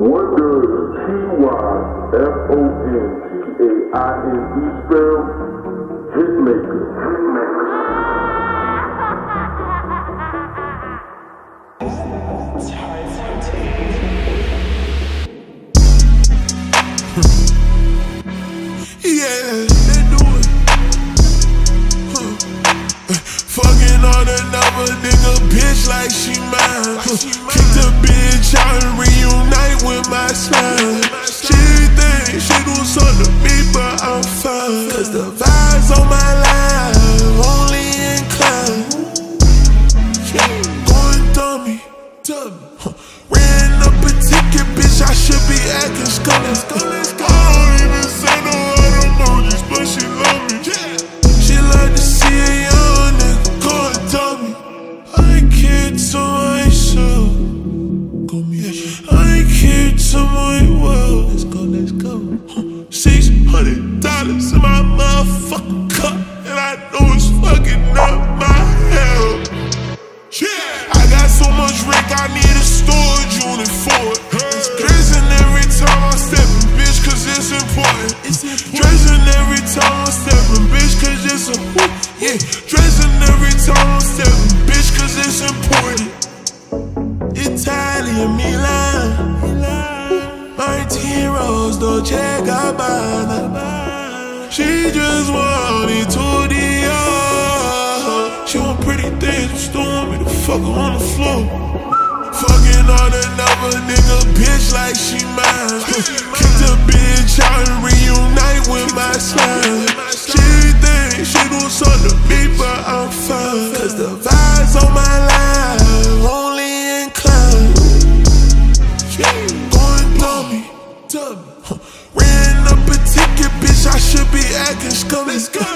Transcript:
What does T-Y-F-O-N-T-A-I-N-E spell? Hitmaker. Hitmaker. Yeah, they do it. Huh. Fucking on another nigga bitch like she mine. Huh. Kick the bitch dummy. Ran up a ticket, bitch, I should be acting scummy. I don't even say no other emojis, but she love me. She like to see a young nigga going dummy. I can't tell myself. Go me. I can't tell my well. Let's go, let's go. Six hundred dollars in my motherfucking much I need a storage unit for it. Dressing every time I step in, bitch, cause it's important. Dressing every time I step in, bitch, cause it's a whoop. Yeah, dressing every time I step in, bitch, cause it's important. Italian Milan. My heroes, Dolce Gabbana. She just wanted to the She want pretty things, don't want me to fuck her on the floor. Fucking on another nigga bitch like she mine. Kick the bitch out and reunite with my slime. She think she do something to me, but I'm fine. Cause the vibes on my life only incline. Going dummy. Ran up a ticket, bitch, I should be acting scummy. I don't even